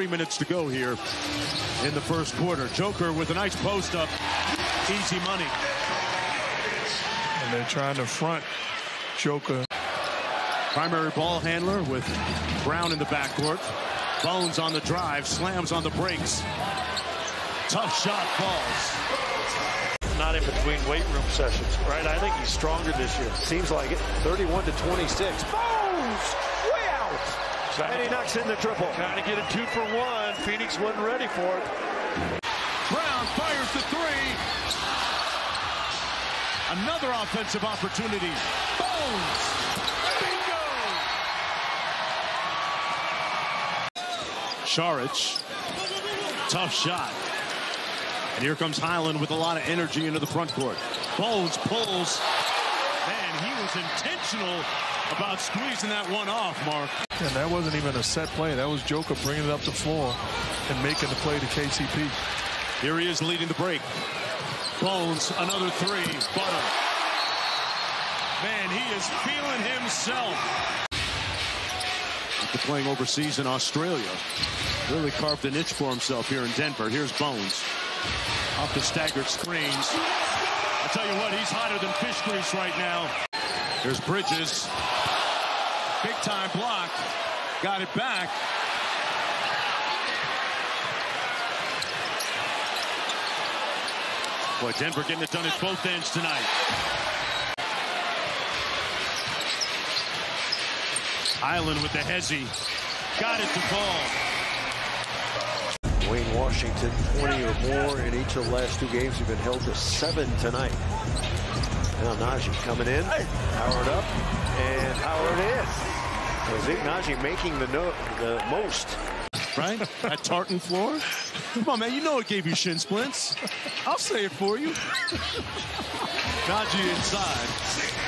three minutes to go here in the first quarter. Joker with a nice post up. Easy money. And they're trying to front Joker. Primary ball handler with Brown in the backcourt. Bones on the drive, slams on the brakes. Tough shot falls. Not in between weight room sessions, right? I think he's stronger this year. Seems like it. 31 to 26. Bones! Way out! And he knocks in the triple. Trying to get a two for one. Phoenix wasn't ready for it. Brown fires the three. Another offensive opportunity. Bones! Bingo! Saric. Tough shot. And here comes Hyland with a lot of energy into the front court. Bones pulls. Man, he was intentional about squeezing that one off, Mark. And that wasn't even a set play. That was Joker bringing it up the floor and making the play to KCP. Here he is leading the break. Bones, another three. Butter. Man, he is feeling himself. After playing overseas in Australia, really carved a niche for himself here in Denver. Here's Bones. Off the staggered screens. I tell you what, he's hotter than fish grease right now. There's Bridges. Big time block. Got it back. Boy, Denver getting it done at both ends tonight. Hyland with the hezzy. Got it to fall. Duane Washington, 20 or more in each of the last two games. He's been held to seven tonight. Now Nnaji coming in, powered up, and powered in. So Zeke Nnaji making the, no, the most. Right? That tartan floor? Come on, man. You know it gave you shin splints. I'll say it for you. Nnaji inside.